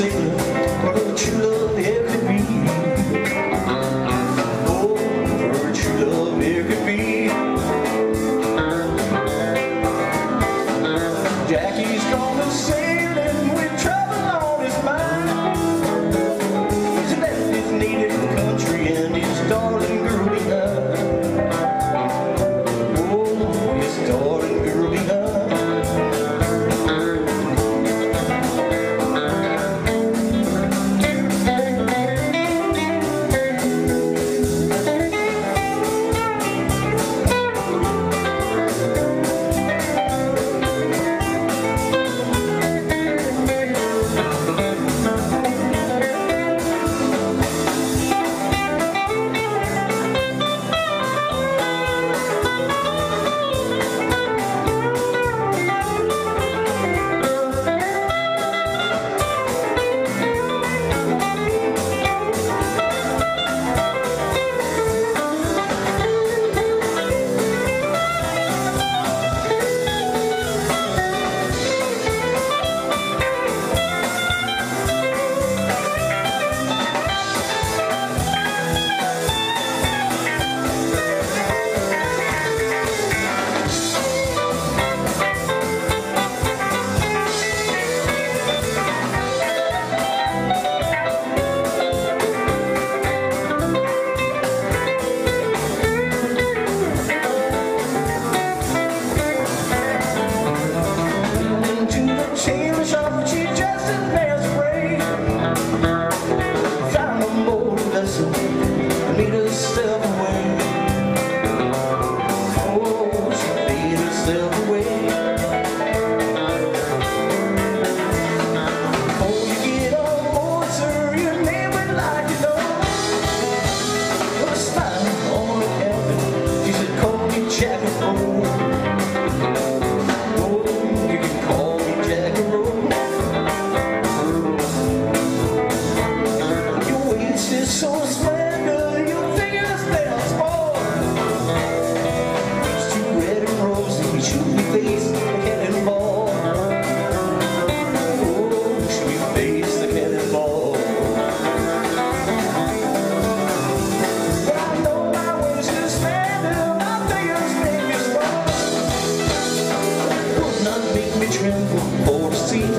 secret. Why don't you love me?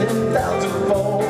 ten thousand fold.